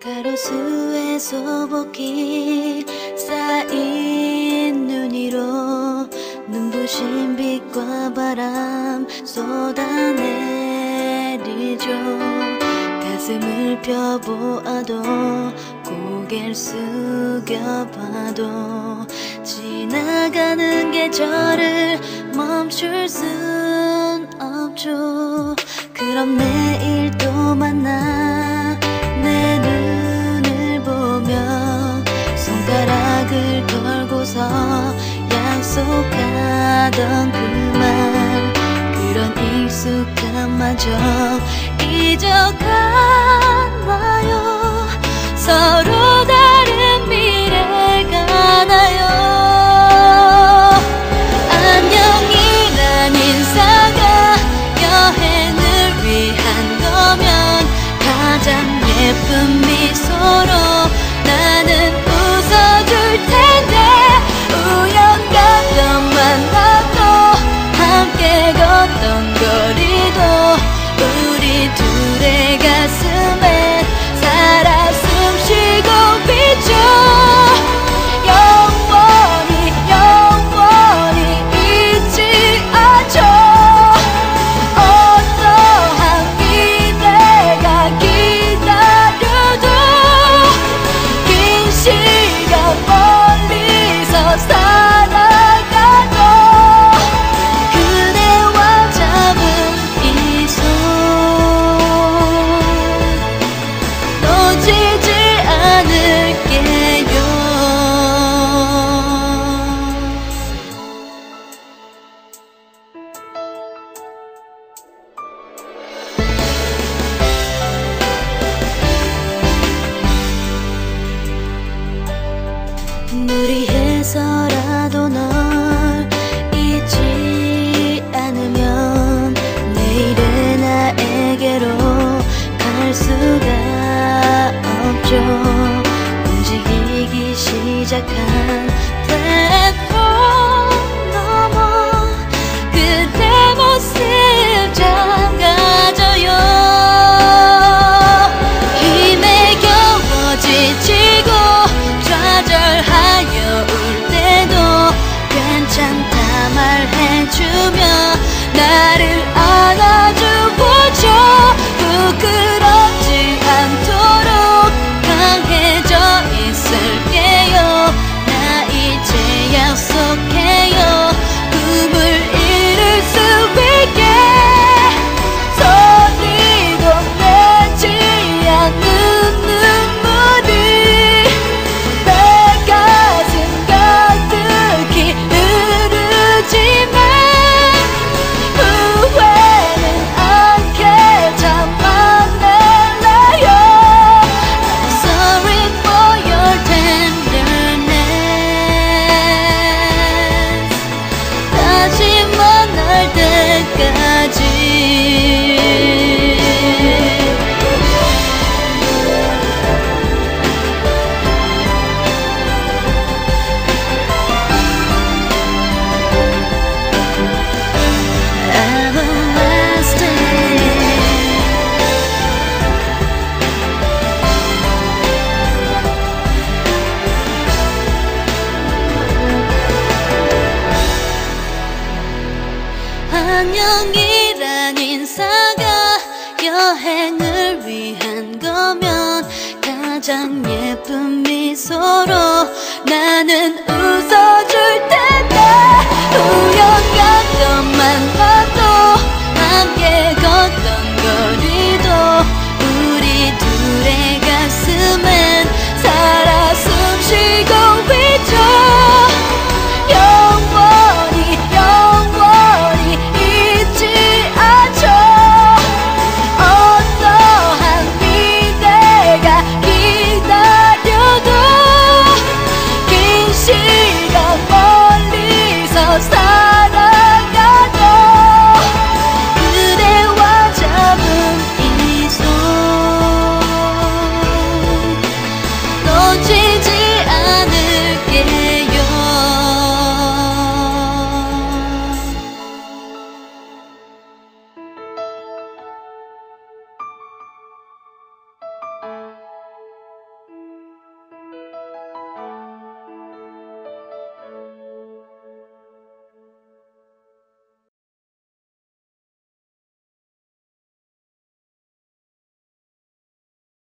가로수에 소복히 쌓인 눈이로 눈부신 빛과 바람 쏟아내리죠. 가슴을 펴보아도 고개를 숙여봐도 지나가는 계절을 멈출 순 없죠. 그럼 내일 또 약속하던 그 말 그런 익숙함마저 잊어가나요. 서로 다른 미래가 나요. 안녕이란 인사가 여행을 위한 거면 가장 예쁜 걷던 거리도 우리 둘의 가슴 무리해서라도 널 잊지 않으면 내일의 나에게로 갈 수가 없죠 안녕이란 인사가 여행을 위한 거면 가장 예쁜 미소로 나는 웃어 心。